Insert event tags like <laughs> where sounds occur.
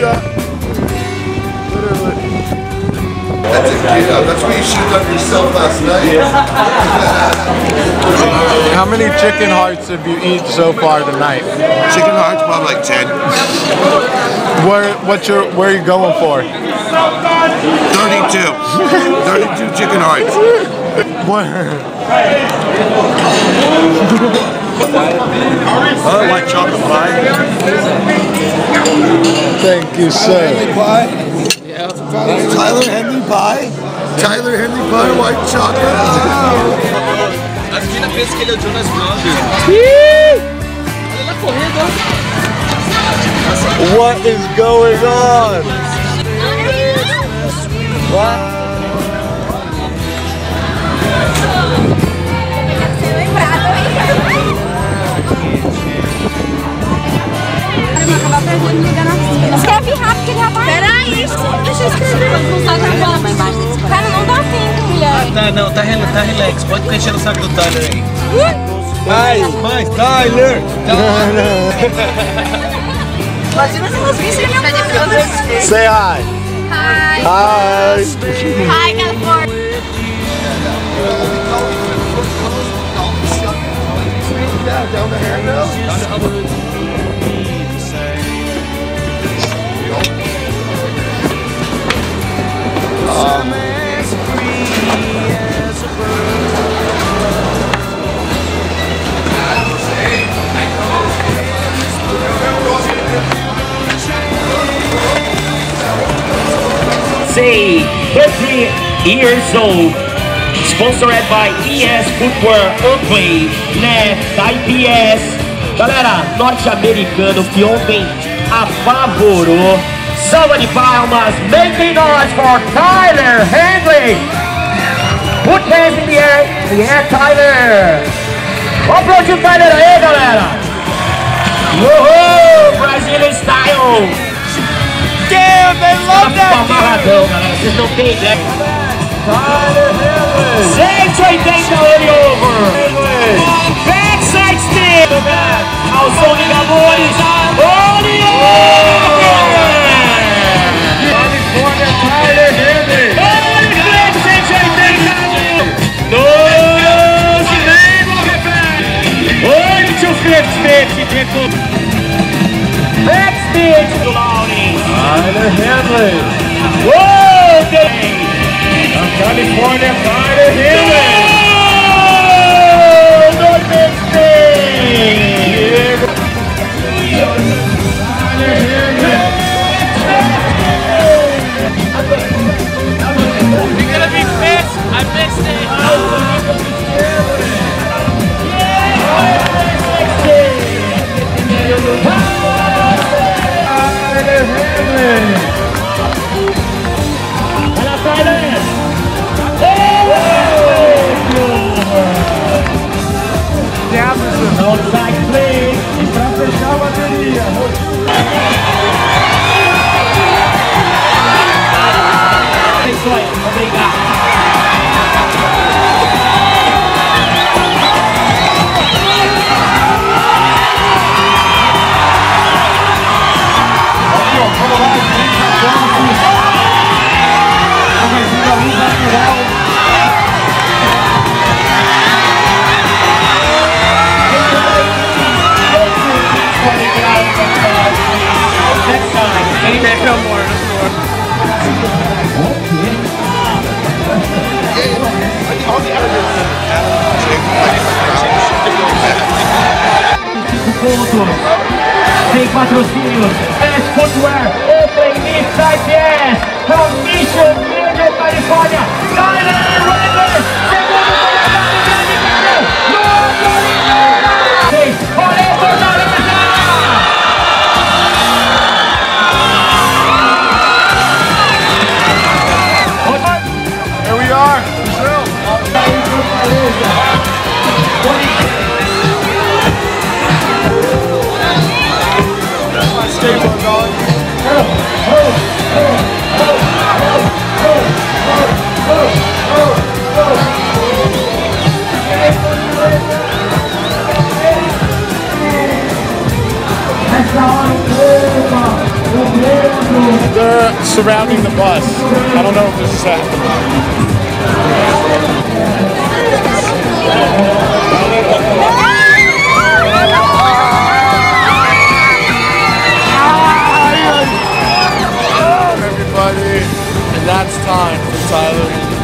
shot. Literally. That's a kiddo. Uh, that's what you shoot on yourself last night. <laughs> How many chicken hearts have you eaten so far tonight? Chicken hearts, probably like 10. where, what's your, where are you going for? 32. 32 chicken hearts. Where? I like chocolate pie. Thank you, sir. pie? Yeah. Tyler Henry pie? Tyler Henry pie, white chocolate. As meninas pensam que ele é o Jonas Brothers. Olha lá correndo. What is going on? What? Tá, não, tá, rel- tá relax. Pode ficar enchendo o saco do Tyler aí. Mais, mais, Tyler! Imagina se nós víssemos meu Say hi. Hi. Hi. Hi, California. Down the handrail. Say 13 years old. Sponsored by ES Footwear Oakley? Da IPS. Galera, norte-americano que ontem apavorou. Salva de palmas, making noise for Tyler Henry. Put hands in the air. Yeah, Tyler. Vamos aplaudir o Tyler aí, galera. Uhul, Brazilian style. Damn, Tá amarradão, galera. Vocês não têm ideia. 180 over. Backside steel. Ao som de Gabores. Califórnia, Tyler Henry. Doze, meio, 8, 50, 50, 50. Vince Lonnie. Tyler Hendley. Whoa! From California, Tyler Hendley. junto. Tem patrocínio, é, Best Footwear, é. Open Mid Side surrounding the bus. I don't know if this is happening. And that's time for Tyler